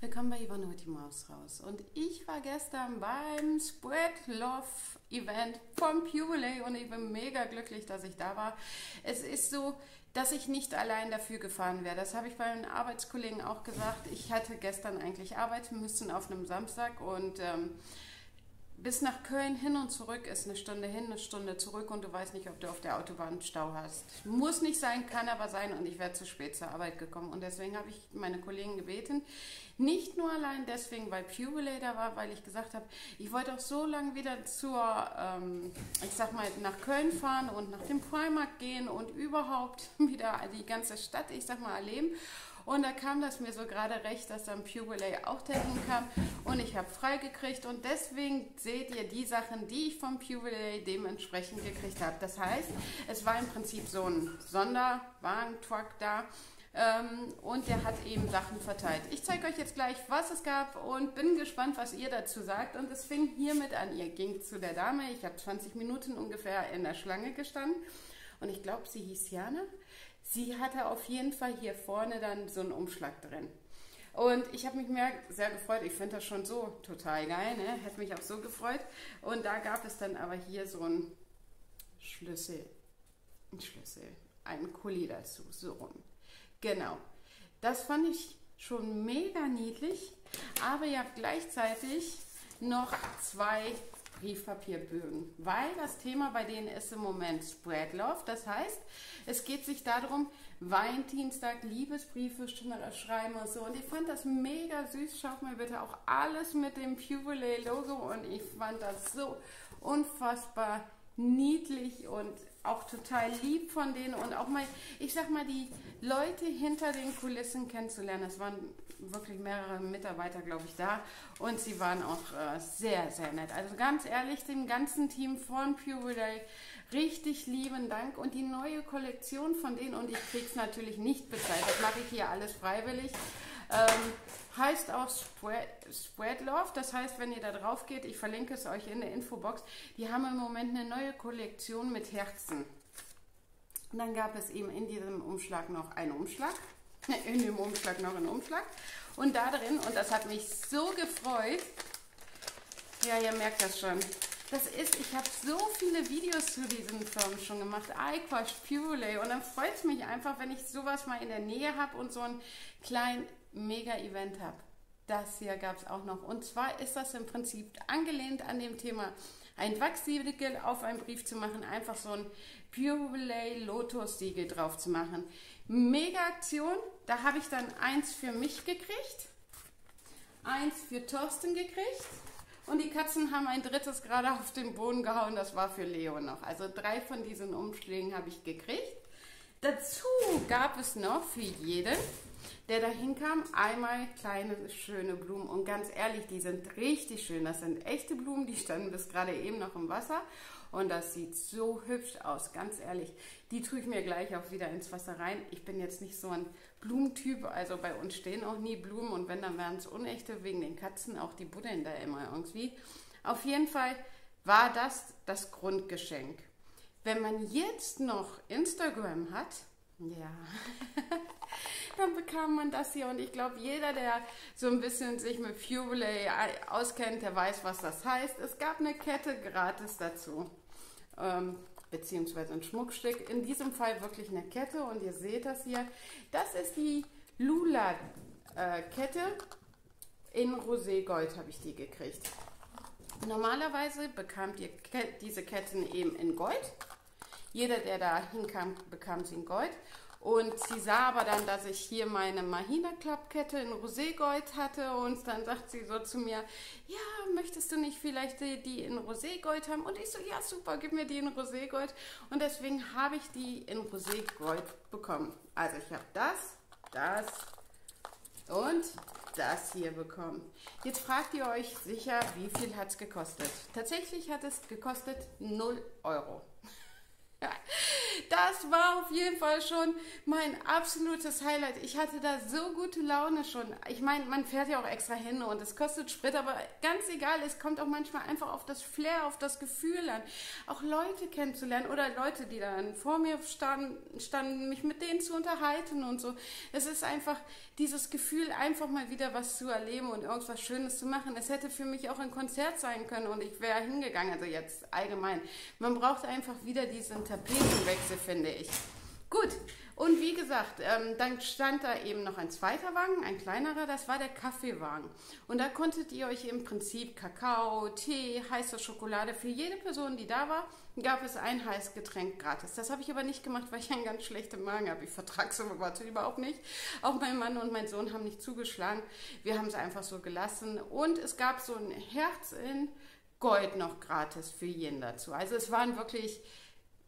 Willkommen bei Yvonne die Maus raus. Und ich war gestern beim Spread Love Event vom Purelay und ich bin mega glücklich, dass ich da war. Es ist so, dass ich nicht allein dafür gefahren wäre. Das habe ich bei meinen Arbeitskollegen auch gesagt. Ich hätte gestern eigentlich arbeiten müssen auf einem Samstag und ähm, bis nach Köln hin und zurück ist eine Stunde hin, eine Stunde zurück und du weißt nicht, ob du auf der Autobahn Stau hast. Muss nicht sein, kann aber sein und ich wäre zu spät zur Arbeit gekommen. Und deswegen habe ich meine Kollegen gebeten, nicht nur allein deswegen, weil Purelay da war, weil ich gesagt habe, ich wollte auch so lange wieder zur, ähm, ich sag mal, nach Köln fahren und nach dem Primark gehen und überhaupt wieder die ganze Stadt, ich sag mal, erleben. Und da kam das mir so gerade recht, dass dann Purelay auch dahin kam und ich habe freigekriegt und deswegen seht ihr die Sachen, die ich vom Purelay dementsprechend gekriegt habe. Das heißt, es war im Prinzip so ein Sonderwagen-Truck da ähm, und der hat eben Sachen verteilt. Ich zeige euch jetzt gleich, was es gab und bin gespannt, was ihr dazu sagt. Und es fing hiermit an. Ihr ging zu der Dame, ich habe 20 Minuten ungefähr in der Schlange gestanden und ich glaube, sie hieß Jana. Sie hatte auf jeden Fall hier vorne dann so einen Umschlag drin. Und ich habe mich mehr sehr gefreut. Ich finde das schon so total geil. Ne? Hätte mich auch so gefreut. Und da gab es dann aber hier so einen Schlüssel. Ein Schlüssel. Einen Kuli dazu. So rum. Genau. Das fand ich schon mega niedlich. Aber ihr habt gleichzeitig noch zwei Briefpapierbögen, weil das Thema bei denen ist im Moment Spread Love. Das heißt, es geht sich darum, Valentinstag Liebesbriefe schreiben und so. Und ich fand das mega süß. Schaut mal bitte auch alles mit dem Purelay Logo und ich fand das so unfassbar niedlich und auch total lieb von denen und auch mal, ich sag mal, die Leute hinter den Kulissen kennenzulernen. Es waren wirklich mehrere Mitarbeiter, glaube ich, da und sie waren auch äh, sehr, sehr nett. Also ganz ehrlich, dem ganzen Team von Pure Day richtig lieben Dank und die neue Kollektion von denen und ich kriege es natürlich nicht bezahlt. Das mache ich hier alles freiwillig. Ähm, heißt auch Spread, Love. Das heißt, wenn ihr da drauf geht, ich verlinke es euch in der Infobox, die haben im Moment eine neue Kollektion mit Herzen. Und dann gab es eben in diesem Umschlag noch einen Umschlag. In dem Umschlag noch einen Umschlag. Und da drin, und das hat mich so gefreut, ja, ihr merkt das schon. Das ist, ich habe so viele Videos zu diesen Firmen schon gemacht. iQuash, Purelay. Und dann freut es mich einfach, wenn ich sowas mal in der Nähe habe und so einen kleinen Mega-Event habe. Das hier gab es auch noch. Und zwar ist das im Prinzip angelehnt an dem Thema, ein Wachssiegel auf einen Brief zu machen, einfach so ein Purelay Lotus Siegel drauf zu machen. Mega Aktion. Da habe ich dann eins für mich gekriegt, eins für Thorsten gekriegt und die Katzen haben ein drittes gerade auf den Boden gehauen. Das war für Leo noch. Also drei von diesen Umschlägen habe ich gekriegt. Dazu gab es noch für jeden der da hinkam, einmal kleine schöne Blumen. Und ganz ehrlich, die sind richtig schön. Das sind echte Blumen, die standen bis gerade eben noch im Wasser. Und das sieht so hübsch aus, ganz ehrlich. Die tue ich mir gleich auch wieder ins Wasser rein. Ich bin jetzt nicht so ein Blumentyp, also bei uns stehen auch nie Blumen. Und wenn, dann wären es unechte wegen den Katzen. Auch die buddeln da immer irgendwie. Auf jeden Fall war das das Grundgeschenk. Wenn man jetzt noch Instagram hat, ja, dann bekam man das hier und ich glaube, jeder, der so ein bisschen sich mit Fuelay auskennt, der weiß, was das heißt. Es gab eine Kette gratis dazu, ähm, beziehungsweise ein Schmuckstück. In diesem Fall wirklich eine Kette und ihr seht das hier. Das ist die Lula-Kette. Äh, in Roségold habe ich die gekriegt. Normalerweise bekamt ihr diese Ketten eben in Gold. Jeder, der da hinkam, bekam sie in Gold. Und sie sah aber dann, dass ich hier meine Mahina-Klappkette in Roségold hatte und dann sagt sie so zu mir, ja, möchtest du nicht vielleicht die, die in Roségold haben? Und ich so, ja, super, gib mir die in Roségold. Und deswegen habe ich die in Roségold bekommen. Also ich habe das, das und das hier bekommen. Jetzt fragt ihr euch sicher, wie viel hat es gekostet? Tatsächlich hat es gekostet 0 Euro. Das war auf jeden Fall schon mein absolutes Highlight. Ich hatte da so gute Laune schon. Ich meine, man fährt ja auch extra hin und es kostet Sprit, aber ganz egal, es kommt auch manchmal einfach auf das Flair, auf das Gefühl an. Auch Leute kennenzulernen oder Leute, die dann vor mir standen, standen mich mit denen zu unterhalten und so. Es ist einfach dieses Gefühl, einfach mal wieder was zu erleben und irgendwas Schönes zu machen. Es hätte für mich auch ein Konzert sein können und ich wäre hingegangen, also jetzt allgemein. Man braucht einfach wieder diesen Tapetenwechsel, finde ich. Gut, und wie gesagt, ähm, dann stand da eben noch ein zweiter Wagen, ein kleinerer, das war der Kaffeewagen. Und da konntet ihr euch im Prinzip Kakao, Tee, heiße Schokolade, für jede Person, die da war, gab es ein heißes Getränk gratis. Das habe ich aber nicht gemacht, weil ich einen ganz schlechten Magen habe. Ich vertrage sowas überhaupt nicht. Auch mein Mann und mein Sohn haben nicht zugeschlagen. Wir haben es einfach so gelassen. Und es gab so ein Herz in Gold noch gratis für jeden dazu. Also es waren wirklich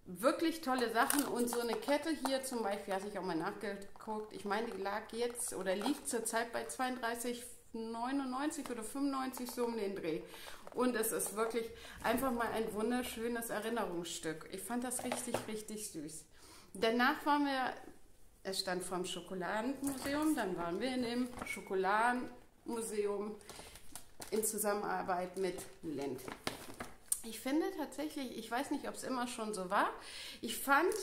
wirklich tolle Sachen und so eine Kette hier zum Beispiel, hatte ich auch mal nachgeguckt, ich meine, die lag jetzt oder liegt zurzeit bei 32,99 oder 95 so um den Dreh. Und es ist wirklich einfach mal ein wunderschönes Erinnerungsstück. Ich fand das richtig, richtig süß. Danach waren wir, es stand vor dem Schokoladenmuseum, dann waren wir in dem Schokoladenmuseum in Zusammenarbeit mit Lent. Ich finde tatsächlich, ich weiß nicht, ob es immer schon so war, ich fand,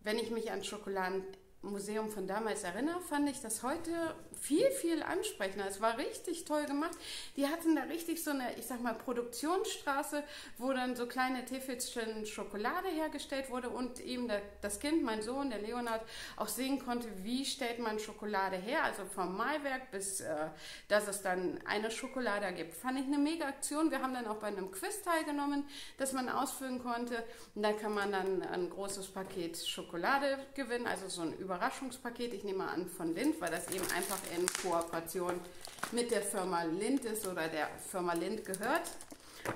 wenn ich mich an Schokoladenmuseum von damals erinnere, fand ich das heute viel, viel ansprechender. Es war richtig toll gemacht. Die hatten da richtig so eine, ich sag mal, Produktionsstraße, wo dann so kleine Täfelchen Schokolade hergestellt wurde und eben das Kind, mein Sohn, der Leonard, auch sehen konnte, wie stellt man Schokolade her, also vom Maiwerk bis, äh, dass es dann eine Schokolade gibt. Fand ich eine mega Aktion. Wir haben dann auch bei einem Quiz teilgenommen, das man ausfüllen konnte. Und da kann man dann ein großes Paket Schokolade gewinnen, also so ein Überraschungspaket. Ich nehme an von Lind, weil das eben einfach in Kooperation mit der Firma Lind ist oder der Firma Lind gehört.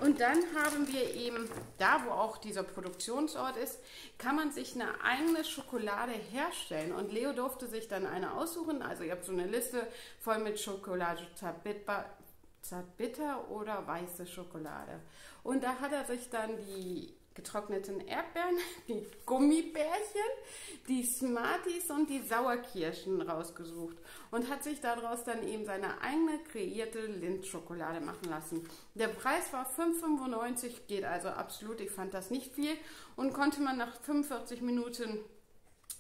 Und dann haben wir eben, da wo auch dieser Produktionsort ist, kann man sich eine eigene Schokolade herstellen. Und Leo durfte sich dann eine aussuchen. Also ihr habt so eine Liste voll mit Schokolade, Zartbitter oder weiße Schokolade. Und da hat er sich dann die getrockneten Erdbeeren, die Gummibärchen, die Smarties und die Sauerkirschen rausgesucht und hat sich daraus dann eben seine eigene kreierte Lindschokolade machen lassen. Der Preis war 5,95, geht also absolut, ich fand das nicht viel und konnte man nach 45 Minuten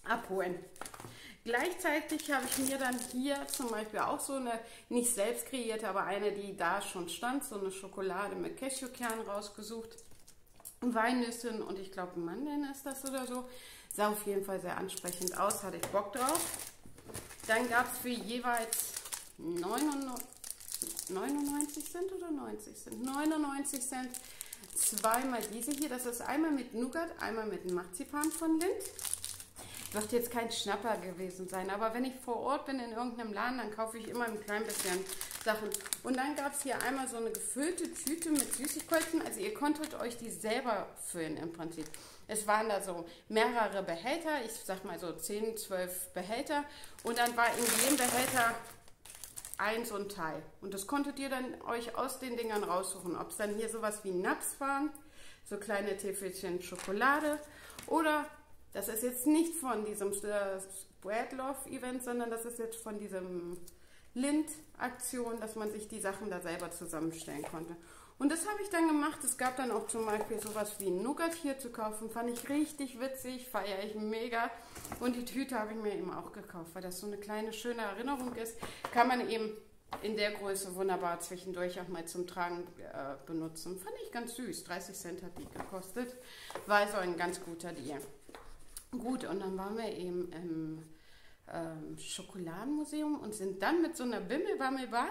abholen. Gleichzeitig habe ich mir dann hier zum Beispiel auch so eine, nicht selbst kreierte, aber eine, die da schon stand, so eine Schokolade mit Cashewkern rausgesucht. Walnüssen und ich glaube Mandeln ist das oder so. Sah auf jeden Fall sehr ansprechend aus, hatte ich Bock drauf. Dann gab es für jeweils 99 Cent oder 90 Cent? 99 Cent zweimal diese hier. Das ist einmal mit Nougat, einmal mit Marzipan von Lind. Wird jetzt kein Schnapper gewesen sein, aber wenn ich vor Ort bin in irgendeinem Laden, dann kaufe ich immer ein klein bisschen Sachen. Und dann gab es hier einmal so eine gefüllte Tüte mit Süßigkeiten. Also ihr konntet euch die selber füllen im Prinzip. Es waren da so mehrere Behälter, ich sag mal so 10, 12 Behälter. Und dann war in jedem Behälter ein so ein Teil. Und das konntet ihr dann euch aus den Dingern raussuchen. Ob es dann hier sowas wie Nuts waren, so kleine Täfelchen Schokolade oder das ist jetzt nicht von diesem Spread Love Event, sondern das ist jetzt von diesem Lind-Aktion, dass man sich die Sachen da selber zusammenstellen konnte. Und das habe ich dann gemacht. Es gab dann auch zum Beispiel sowas wie ein Nougat hier zu kaufen. Fand ich richtig witzig, feiere ich mega. Und die Tüte habe ich mir eben auch gekauft, weil das so eine kleine schöne Erinnerung ist. Kann man eben in der Größe wunderbar zwischendurch auch mal zum Tragen äh, benutzen. Fand ich ganz süß. 30 Cent hat die gekostet. War also ein ganz guter Deal. Gut, und dann waren wir eben im ähm, Schokoladenmuseum und sind dann mit so einer Bimmelbammelbahn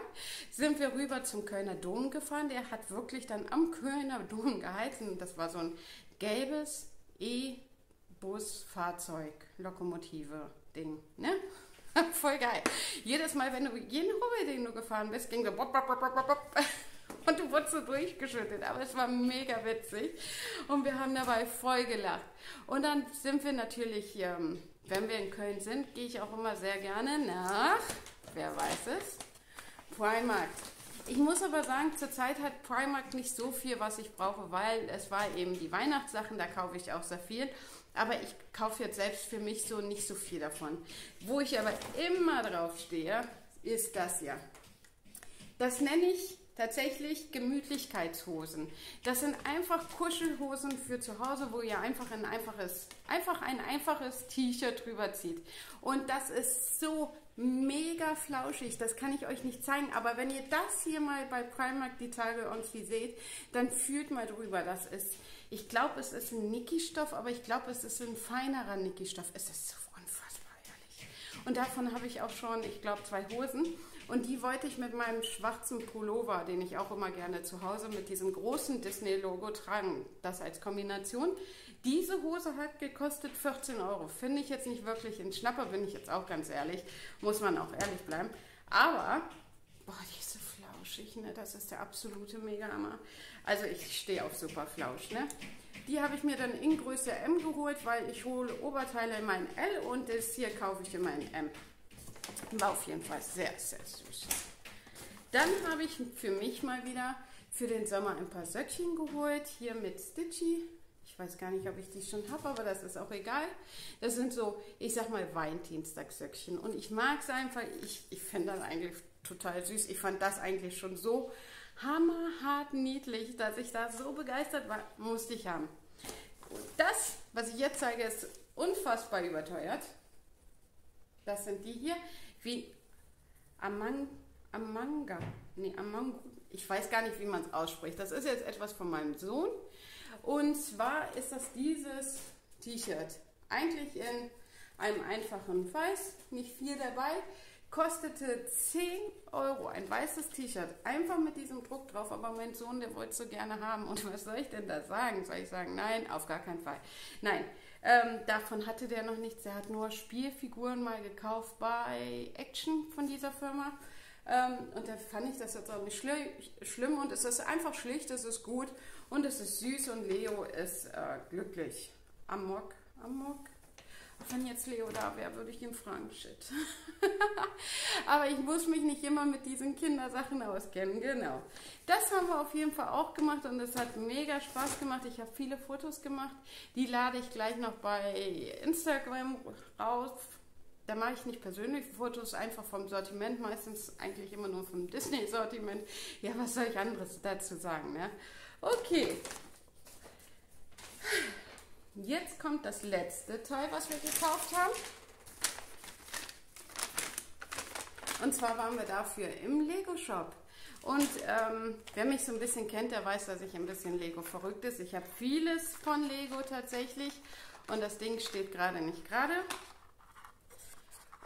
sind wir rüber zum Kölner Dom gefahren. Der hat wirklich dann am Kölner Dom gehalten. Das war so ein gelbes E-Bus-Fahrzeug, Lokomotive Ding, ne? Voll geil. Jedes Mal, wenn du jeden Hubbel, den du gefahren bist, ging so bop, bop, bop, bop, bop. und du wurdest so durchgeschüttet. Aber es war mega witzig und wir haben dabei voll gelacht. Und dann sind wir natürlich, ähm, wenn wir in Köln sind, gehe ich auch immer sehr gerne nach, wer weiß es, Primark. Ich muss aber sagen, zurzeit hat Primark nicht so viel, was ich brauche, weil es war eben die Weihnachtssachen, da kaufe ich auch sehr viel. Aber ich kaufe jetzt selbst für mich so nicht so viel davon. Wo ich aber immer drauf stehe, ist das ja. Das nenne ich tatsächlich Gemütlichkeitshosen. Das sind einfach Kuschelhosen für zu Hause, wo ihr einfach ein einfaches, einfach ein einfaches T-Shirt drüber zieht. Und das ist so mega flauschig, das kann ich euch nicht zeigen, aber wenn ihr das hier mal bei Primark die Tage irgendwie seht, dann fühlt mal drüber, das ist, ich glaube es ist ein Niki-Stoff, aber ich glaube es ist ein feinerer Niki-Stoff, es ist so unfassbar ehrlich. Und davon habe ich auch schon, ich glaube, zwei Hosen und die wollte ich mit meinem schwarzen Pullover, den ich auch immer gerne zu Hause mit diesem großen Disney-Logo tragen, das als Kombination. Diese Hose hat gekostet 14 Euro. Finde ich jetzt nicht wirklich ein Schnapper, bin ich jetzt auch ganz ehrlich. Muss man auch ehrlich bleiben. Aber, boah, die ist so flauschig, ne? Das ist der absolute Mega-Hammer. Also ich stehe auf super Flausch, ne? Die habe ich mir dann in Größe M geholt, weil ich hole Oberteile in mein L und das hier kaufe ich in mein M. War auf jeden Fall sehr, sehr süß. Dann habe ich für mich mal wieder für den Sommer ein paar Söckchen geholt, hier mit Stitchy. Ich weiß gar nicht, ob ich die schon habe, aber das ist auch egal. Das sind so, ich sag mal, Valentinstagssöckchen. Und ich mag es einfach, ich, ich finde das eigentlich total süß. Ich fand das eigentlich schon so hammerhart niedlich, dass ich da so begeistert war, musste ich haben. Das, was ich jetzt zeige, ist unfassbar überteuert. Das sind die hier, wie Amang, Amanga, nee, Amang, ich weiß gar nicht, wie man es ausspricht. Das ist jetzt etwas von meinem Sohn. Und zwar ist das dieses T-Shirt. Eigentlich in einem einfachen Weiß, nicht viel dabei. Kostete 10 Euro, ein weißes T-Shirt, einfach mit diesem Druck drauf, aber mein Sohn, der wollte es so gerne haben. Und was soll ich denn da sagen? Soll ich sagen, nein, auf gar keinen Fall. Nein, ähm, davon hatte der noch nichts. Er hat nur Spielfiguren mal gekauft bei Action von dieser Firma. Ähm, und da fand ich das jetzt auch nicht schli schlimm. Und es ist einfach schlicht, es ist gut und es ist süß und Leo ist äh, glücklich. Amok, Amok, wenn jetzt Leo da wäre, würde ich ihn fragen, shit. Aber ich muss mich nicht immer mit diesen Kindersachen auskennen, genau. Das haben wir auf jeden Fall auch gemacht und es hat mega Spaß gemacht. Ich habe viele Fotos gemacht, die lade ich gleich noch bei Instagram raus. Da mache ich nicht persönliche Fotos, einfach vom Sortiment, meistens eigentlich immer nur vom Disney-Sortiment. Ja, was soll ich anderes dazu sagen, ne? Okay. Jetzt kommt das letzte Teil, was wir gekauft haben. Und zwar waren wir dafür im Lego Shop. Und ähm, wer mich so ein bisschen kennt, der weiß, dass ich ein bisschen Lego verrückt ist. Ich habe vieles von Lego tatsächlich. Und das Ding steht gerade nicht gerade.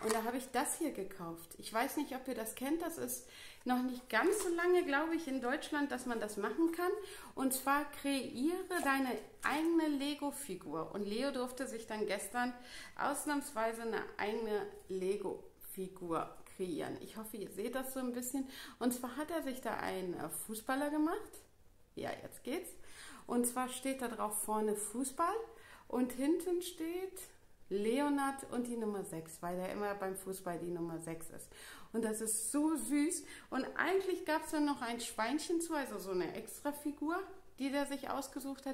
Und da habe ich das hier gekauft. Ich weiß nicht, ob ihr das kennt. Das ist noch nicht ganz so lange, glaube ich, in Deutschland, dass man das machen kann. Und zwar kreiere deine eigene Lego-Figur. Und Leo durfte sich dann gestern ausnahmsweise eine eigene Lego-Figur kreieren. Ich hoffe, ihr seht das so ein bisschen. Und zwar hat er sich da einen äh, Fußballer gemacht. Ja, jetzt geht's. Und zwar steht da drauf vorne Fußball und hinten steht Leonard und die Nummer 6, weil er immer beim Fußball die Nummer 6 ist. Und das ist so süß. Und eigentlich gab es dann noch ein Schweinchen zu, also so eine Extra-Figur, die der sich ausgesucht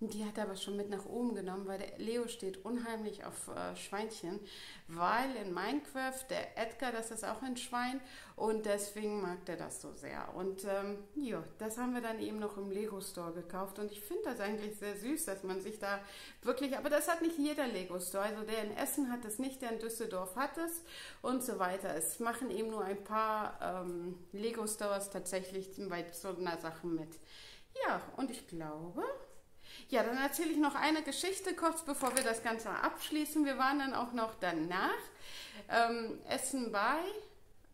Die hat er aber schon mit nach oben genommen, weil der Leo steht unheimlich auf äh, Schweinchen, weil in Minecraft der Edgar, das ist auch ein Schwein und deswegen mag der das so sehr. Und ähm, ja, das haben wir dann eben noch im Lego Store gekauft und ich finde das eigentlich sehr süß, dass man sich da wirklich, aber das hat nicht jeder Lego Store, also der in Essen hat es nicht, der in Düsseldorf hat es und so weiter. Es machen eben nur ein paar ähm, Lego Stores tatsächlich bei so einer Sache mit. Ja, und ich glaube, ja, dann erzähle ich noch eine Geschichte kurz, bevor wir das Ganze abschließen. Wir waren dann auch noch danach ähm, essen bei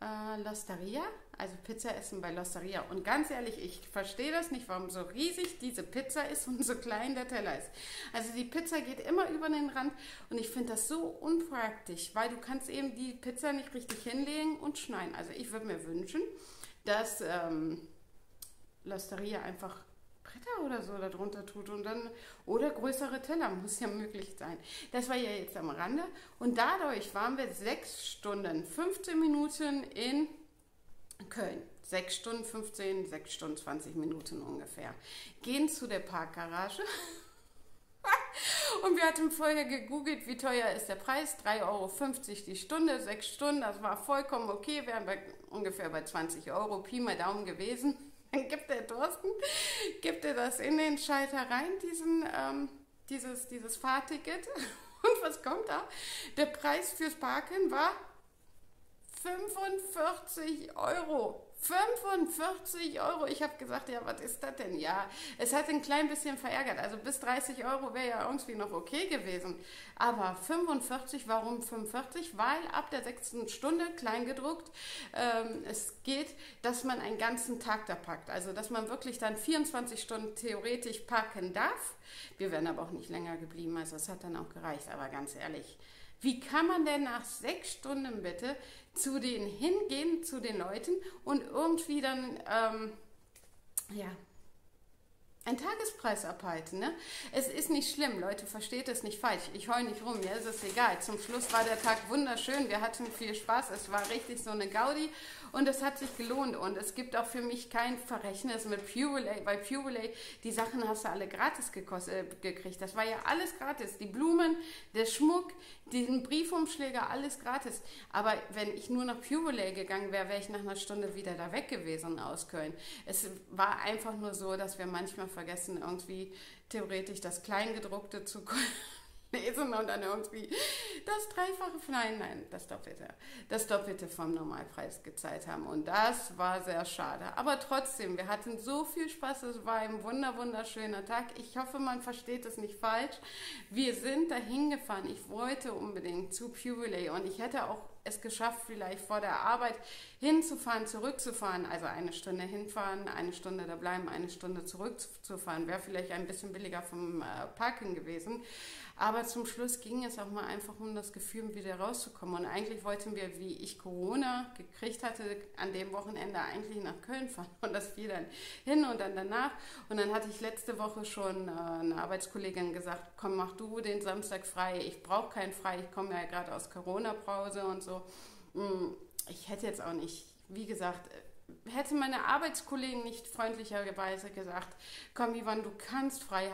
äh, L'Osteria, also Pizza essen bei L'Osteria. Und ganz ehrlich, ich verstehe das nicht, warum so riesig diese Pizza ist und so klein der Teller ist. Also die Pizza geht immer über den Rand und ich finde das so unpraktisch, weil du kannst eben die Pizza nicht richtig hinlegen und schneiden. Also ich würde mir wünschen, dass ähm, L'Osteria einfach Bretter oder so darunter tut und dann oder größere Teller muss ja möglich sein. Das war ja jetzt am Rande und dadurch waren wir sechs Stunden, 15 Minuten in Köln. Sechs Stunden 15, sechs Stunden 20 Minuten ungefähr. Gehen zu der Parkgarage. Und wir hatten vorher gegoogelt, wie teuer ist der Preis. 3,50 Euro die Stunde, sechs Stunden, das war vollkommen okay. Wir wären bei, ungefähr bei 20 Euro, Pi mal Daumen gewesen. Dann gibt der Thorsten, gibt er das in den Schalter rein, diesen, ähm, dieses, dieses Fahrticket. Und was kommt da? Der Preis fürs Parken war 45 Euro. 45 Euro. Ich habe gesagt, ja, was ist das denn? Ja, es hat ein klein bisschen verärgert. Also bis 30 Euro wäre ja irgendwie noch okay gewesen. Aber 45, warum 45? Weil ab der sechsten Stunde, kleingedruckt, ähm, es geht, dass man einen ganzen Tag da packt. Also, dass man wirklich dann 24 Stunden theoretisch parken darf. Wir wären aber auch nicht länger geblieben. Also, es hat dann auch gereicht. Aber ganz ehrlich, wie kann man denn nach sechs Stunden bitte zu denen hingehen, zu den Leuten und irgendwie dann, ähm, ja, einen Tagespreis abhalten. Ne? Es ist nicht schlimm, Leute, versteht es nicht falsch. Ich heule nicht rum, mir ist es egal. Zum Schluss war der Tag wunderschön, wir hatten viel Spaß, es war richtig so eine Gaudi und es hat sich gelohnt. Und es gibt auch für mich kein Verrechnis mit Purelay. Bei Purelay, die Sachen hast du alle gratis äh, gekriegt. Das war ja alles gratis. Die Blumen, der Schmuck, den Briefumschläger, alles gratis. Aber wenn ich nur nach Purelay gegangen wäre, wäre ich nach einer Stunde wieder da weg gewesen aus Köln. Es war einfach nur so, dass wir manchmal vergessen, irgendwie theoretisch das Kleingedruckte zu lesen und dann irgendwie das Dreifache, nein, nein, das Doppelte, das Doppelte vom Normalpreis gezahlt haben. Und das war sehr schade. Aber trotzdem, wir hatten so viel Spaß, es war ein wunder, wunderschöner Tag. Ich hoffe, man versteht es nicht falsch. Wir sind dahin gefahren. Ich wollte unbedingt zu Purelay und ich hätte auch es geschafft, vielleicht vor der Arbeit hinzufahren, zurückzufahren, also eine Stunde hinfahren, eine Stunde da bleiben, eine Stunde zurückzufahren, wäre vielleicht ein bisschen billiger vom äh, Parken gewesen. Aber zum Schluss ging es auch mal einfach um das Gefühl, wieder rauszukommen. Und eigentlich wollten wir, wie ich Corona gekriegt hatte, an dem Wochenende eigentlich nach Köln fahren. Und das fiel dann hin und dann danach. Und dann hatte ich letzte Woche schon äh, eine Arbeitskollegin gesagt, komm, mach du den Samstag frei. Ich brauche keinen frei. Ich komme ja gerade aus Corona-Pause und so. Mm, ich hätte jetzt auch nicht, wie gesagt, hätte meine Arbeitskollegen nicht freundlicherweise gesagt, komm Ivan, du kannst frei,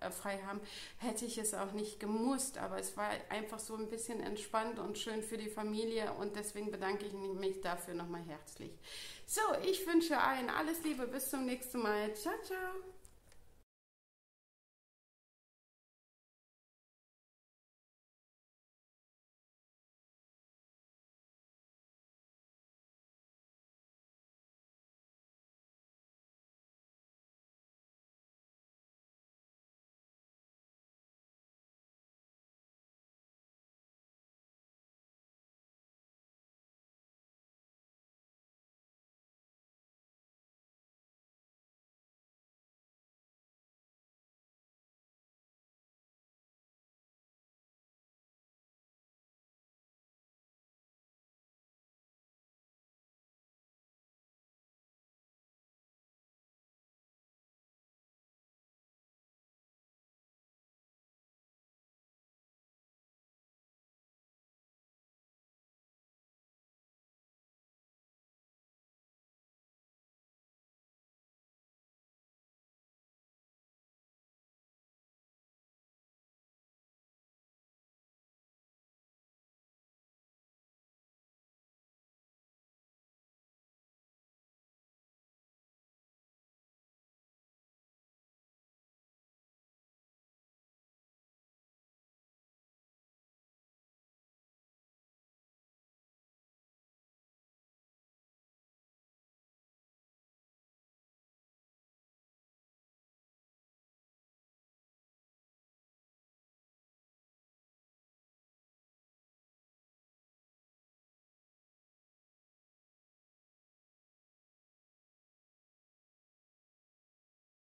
äh, frei haben, hätte ich es auch nicht gemusst. Aber es war einfach so ein bisschen entspannt und schön für die Familie und deswegen bedanke ich mich dafür nochmal herzlich. So, ich wünsche allen alles Liebe, bis zum nächsten Mal. Ciao, ciao.